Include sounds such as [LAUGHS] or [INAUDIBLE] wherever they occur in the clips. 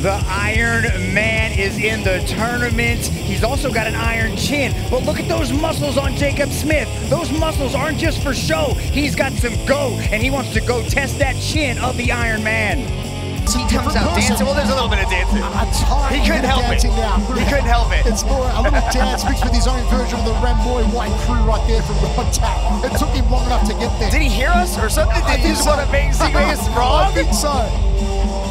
The Iron Man is in the tournament. He's also got an iron chin. But look at those muscles on Jacob Smith. Those muscles aren't just for show. He's got some go, and he wants to go test that chin of the Iron Man. He comes out dancing. Well, there's a little bit of dancing. He couldn't help it. Now. He couldn't help it. It's more a little [LAUGHS] dance mixed with his own version of the Ramboy White crew right there from Rodtang. It took him long enough to get there. Did he hear us or something? I Did he just so. want to make I wrong? think so.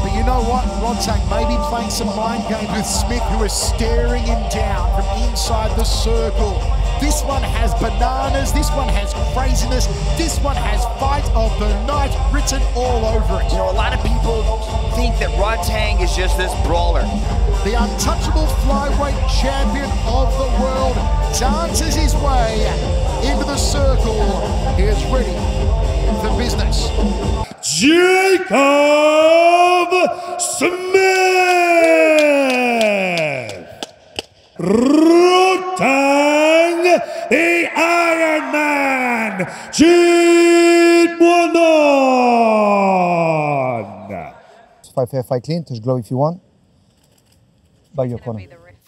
But you know what? Rodtang may be playing some mind games with Smith, who is staring him down from inside the circle. This one has bananas. This one has craziness. This one has fight of the night written all over it. You know, a lot of people think that Rodtang is just this brawler. The untouchable flyweight champion of the world dances his way into the circle. He is ready for business. Jacob Smith. Rodtang, the Iron Man, Jitmuangnon. Fight fair, fight clean. Touch glow if you want. By your corner.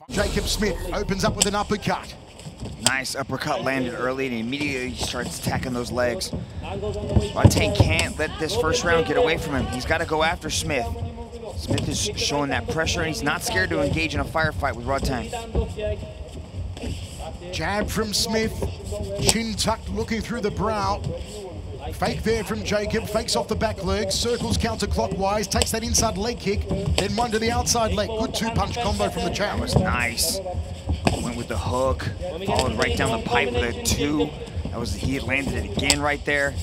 Jacob Smith opens up with an uppercut. Nice uppercut landed early and immediately starts attacking those legs. Rodtang can't let this first round get away from him. He's got to go after Smith. Smith is showing that pressure and he's not scared to engage in a firefight with Rodtang. Jab from Smith. Chin tucked, looking through the brow. Fake there from Jacob. Fakes off the back leg. Circles counterclockwise. Takes that inside leg kick. Then one to the outside leg. Good two-punch combo from the Chow. Nice. Went with the hook, followed right down the pipe with a two. That was he landed it again right there.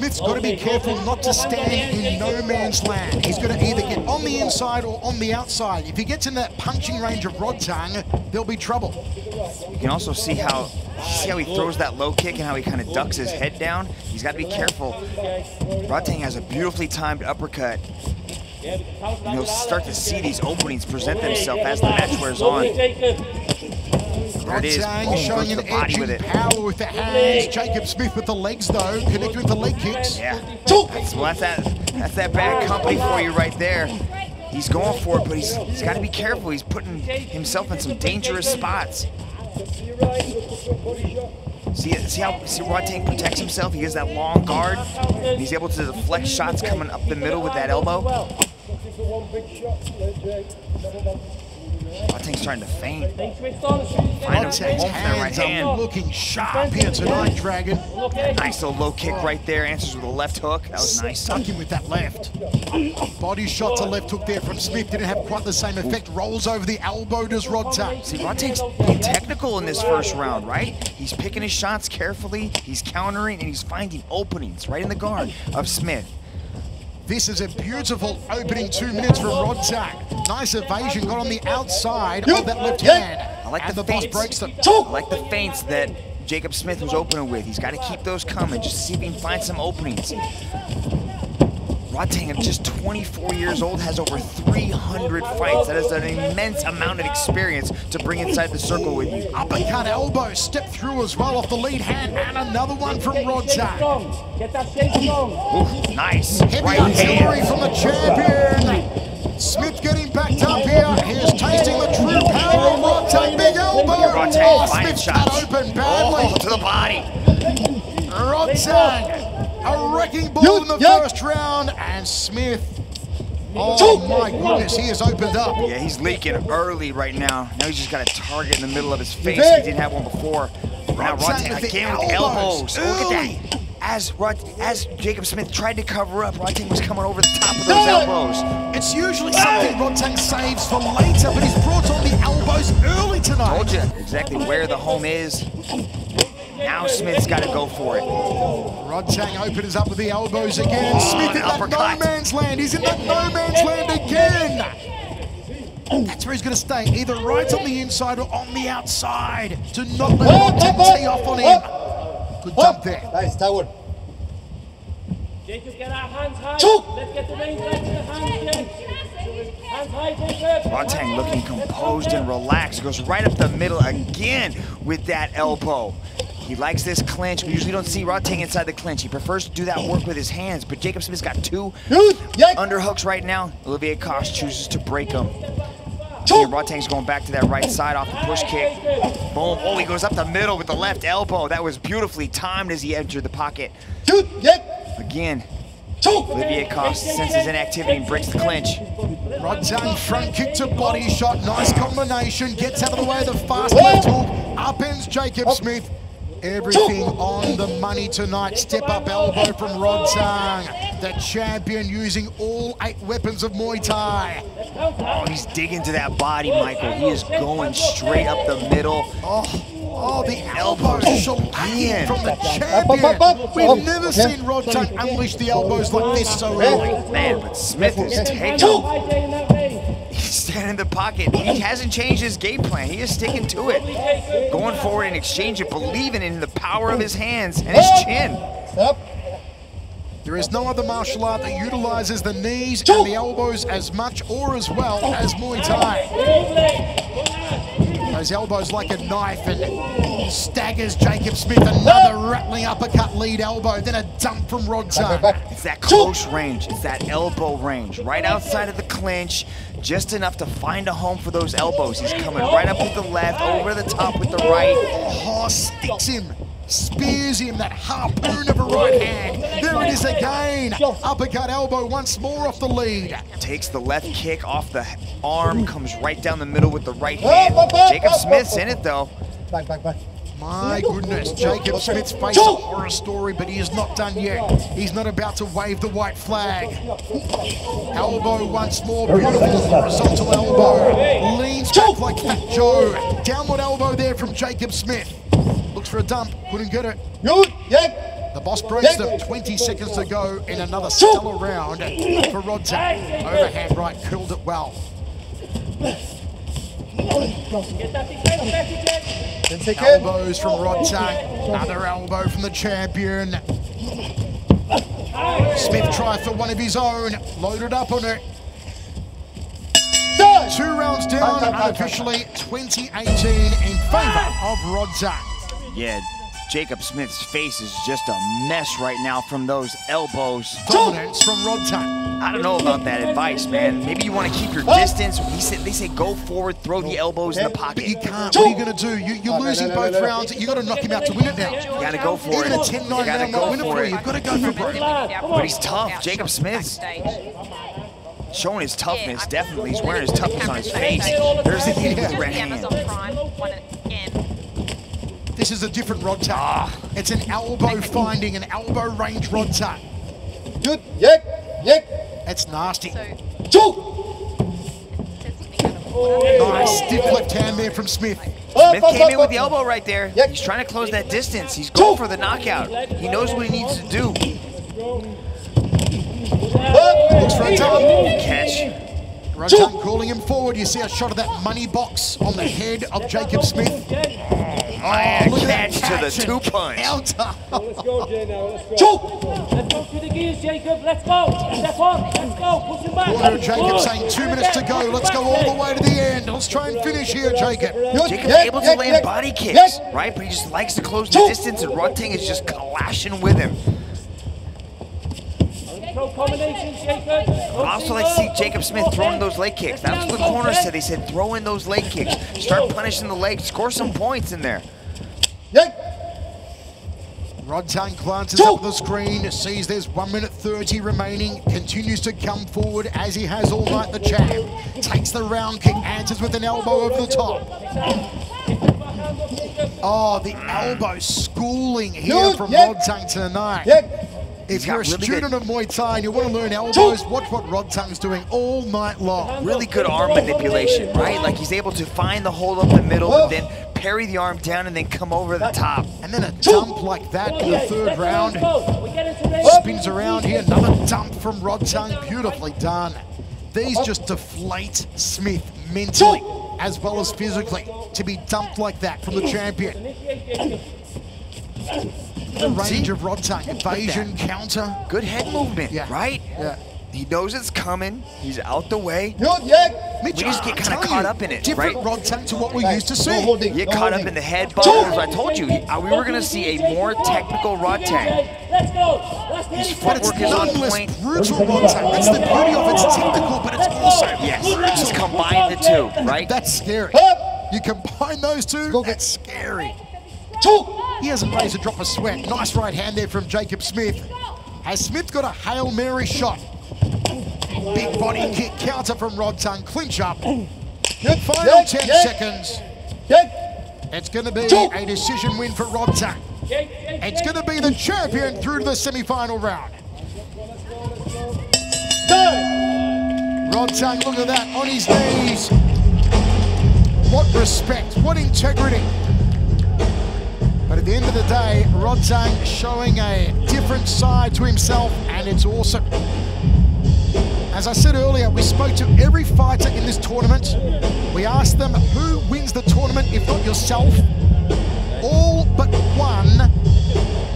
Smith's got to be careful not to stand in no man's land. He's going to either get on the inside or on the outside. If he gets in that punching range of Rodtang, there'll be trouble. You can also see how see how he throws that low kick and how he kind of ducks his head down. He's got to be careful. Rodtang has a beautifully timed uppercut. And you'll start to see these openings present themselves as the match wears on. There it is. Showing an edge with it. power with the hands. Jacob Smith with the legs, though, connecting with the leg kicks. Yeah. That's, well, that's that. That's that bad company for you right there. He's going for it, but he's, he's got to be careful. He's putting himself in some dangerous spots. See, see how see Tang protects himself? He has that long guard. And he's able to deflect shots coming up the middle with that elbow. Rodtang's trying to feint. Find him Rod home Tang's with that right hands are hand. looking sharp here tonight, Dragon. Nice little low kick right there. Answers with a left hook. That was nice. Stuck him with that left. Body shot to left hook there from Smith. Didn't have quite the same effect. Rolls over the elbow, does Rod. See, Rodtang's being technical in this first round, right? He's picking his shots carefully, he's countering, and he's finding openings right in the guard of Smith. This is a beautiful opening two minutes from Rodtang. Nice evasion, got on the outside of that left hand. I like and the, the boss feints. breaks them. I like the feints that Jacob Smith was opening with. He's got to keep those coming, just see if he can find some openings. Rodtang, at just 24 years old, has over 300 fights. That is an immense amount of experience to bring inside the circle with you. Uppercut elbow, step through as well off the lead hand, and another one from Rodtang. Ooh, nice. Heavy Right artillery hand. from the champion. Smith getting backed up here. Here's tasting the true power of Rodtang. Big elbow. Rodtang Oh, finding Smith's shots. cut open badly. Oh, to the body. Rodtang, a wrecking ball in the first round, and Smith. Oh my goodness, he has opened up. Yeah, he's leaking early right now. Now he's just got a target in the middle of his face. He didn't have one before. Now Rod Rod Tang Tang with again with elbows elbows. Look at that. As Rod, as Jacob Smith tried to cover up, Rodtang was coming over the top of those elbows. It's usually something Rodtang saves for later, but he's brought on the elbows early tonight. Told you exactly where the home is. Now Smith's got to go for it. Rodtang opens up with the elbows again. Oh, Smith in that no man's land. He's in that no man's land again. That's where he's going to stay, either right on the inside or on the outside. Do not let Rodtang tee off on him. Good dump there. Nice, that one. Jacob, get our hands high. Let's get the reins right to the hands, Jacob. Hands high, Jacob. Rodtang looking composed and relaxed. Goes right up the middle again with that elbow. He likes this clinch. We usually don't see Rodtang inside the clinch. He prefers to do that work with his hands, but Jacob Smith's got two underhooks right now. Olivier Coste chooses to break them. And Rodtang's going back to that right side off the push kick. Boom. Oh, he goes up the middle with the left elbow. That was beautifully timed as he entered the pocket. Again, Olivier Coste senses inactivity and breaks the clinch. Rodtang front kick to body shot. Nice combination. Gets out of the way of the fast left hook. Upends Jacob Smith. Everything on the money tonight. Step up elbow from Rod Rodtang. The champion using all eight weapons of Muay Thai. Oh, he's digging to that body, Michael. He is going straight up the middle. Oh, oh the elbows shellacking from the champion. We've Oh, never seen Rodtang unleash the elbows like this so oh, early. Man, but Smith is taking In the pocket. He hasn't changed his game plan. He is sticking to it. Going forward in exchange and exchanging, believing in the power of his hands and his chin. Stop. There is no other martial art that utilizes the knees and the elbows as much or as well as Muay Thai. Those elbows like a knife and staggers Jacob Smith. Another rattling uppercut lead elbow, then a dump from Rodtang. [LAUGHS] It's that close range. It's that elbow range. Right outside of the clinch, just enough to find a home for those elbows. He's coming right up with the left, over the top with the right. Oh, sticks him. Spears him, that harpoon of a right hand. There it is again. Uppercut elbow once more off the lead. Takes the left kick off the arm, comes right down the middle with the right hand. Jacob Smith's in it though. Back, back, back. My goodness, Jacob Smith's face a horror story, but he is not done yet. He's not about to wave the white flag. Elbow once more, beautiful horizontal elbow. Leans back like Fat Joe. Downward elbow there from Jacob Smith. Looks for a dump, couldn't get it. Good. The boss breaks them. 20 seconds to go in another stellar round for Rodtang. Overhand right, curled it well. Get that big right back again. Then take it. Elbows from Rodtang. Another elbow from the champion. Smith tries for one of his own. Loaded up on it. Two rounds down, unofficially 2018 in favour of Rodtang. Yeah, Jacob Smith's face is just a mess right now from those elbows. Dominance from Rodtang. I don't know about that advice, man. Maybe you want to keep your oh. distance. He said, they say go forward, throw the elbows in the But you can't. What are you going to do? You, you're oh, losing both rounds. you got to knock him out to win it now. You gotta go for Even it. a 10 You 9 gotta round go win it for for it. you. You've got to go for broke. But he's tough. Jacob Smith's showing his toughness, definitely. He's wearing his toughness on his face. There's the kid with the red hand. Amazon Prime, one again. This is a different Rodtang. It's an elbow finding, an elbow range Rodtang. Good. Yek. Yek. That's nasty. Two. Nice stiff left hand there from Smith. Smith came in with the elbow right there. He's trying to close that distance. He's going for the knockout. He knows what he needs to do. Looks for a dump. Catch. Rodtang calling him forward. You see a shot of that money box on the head of Jacob Smith. Oh, Man, Look at that catch to the two punch. Counter. [LAUGHS] Let's go, Jay, now. Let's go. Let's go through the gears, Jacob. Let's go. Step up. Let's go. Push him back. Corner of Jacob Good. saying two minutes to go. Let's go all the way to the end. Let's try and finish here, Jacob. Good. Jacob's Yek, able to yek, land yek. body Yek. kicks, right? But he just likes to close the distance, and Rodtang is just clashing with him. Throw combinations, Jacob. But I also like to see Jacob Smith throwing those leg kicks. That's what the corner said. He said throw in those leg kicks. Start punishing the legs. Score some points in there. Yek. Rodtang glances up at the screen, sees there's 1 minute 30 remaining, continues to come forward as he has all night, the champ. Takes the round kick, answers with an elbow over the top. Oh, the elbow schooling here Good, from yeah. Rodtang tonight. If you're a really student good- of Muay Thai and you want to learn elbows, watch what Rodtang's doing all night long. Really good arm manipulation, right? Like he's able to find the hole up the middle, but then parry the arm down and then come over the top. And then a dump like that in the third round. We get into range. Spins around here, another dump from Rodtang, beautifully done. These just deflate Smith mentally as well as physically to be dumped like that from the champion. Initiate, Jacob. The range of Rodtang, evasion, counter. Good head movement, Yeah. right? Yeah. He knows it's coming. He's out the way. Mitch, We just get kinda caught you, up in it, Different right? Rodtang to what we used to see. You get caught up in the head bump. As I told you, we were going to see a more technical Rodtang. Let's go. Last His 30 But it's footwork is on point. brutal Rodtang. That's the beauty of it. It's technical, but it's also Yes, he's combined the two, right? That's scary. You combine those two, that's scary. He hasn't raised a drop of sweat. Nice right hand there from Jacob Smith. Has Smith got a Hail Mary shot? Big body kick counter from Rodtang. Clinch up. Final 10 seconds. It's going to be a decision win for Rodtang. It's going to be the champion through to the semi-final round. Rodtang, look at that, on his knees. What respect, what integrity. But at the end of the day, Rodtang showing a different side to himself, and it's awesome. As I said earlier, we spoke to every fighter in this tournament. We asked them who wins the tournament, if not yourself. All but one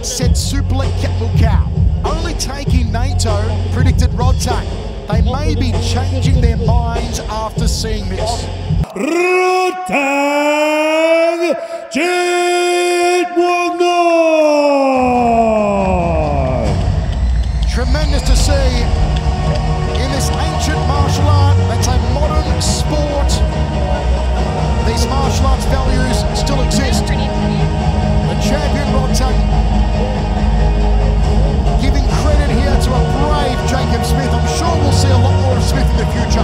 said Superlek Kiatmoo9. Only Taiki Naito predicted Rodtang. They may be changing their minds after seeing this. It will! Tremendous to see in this ancient martial art that's a modern sport. These martial arts values still exist. The champion Rodtang giving credit here to a brave Jacob Smith. I'm sure we'll see a lot more of Smith in the future.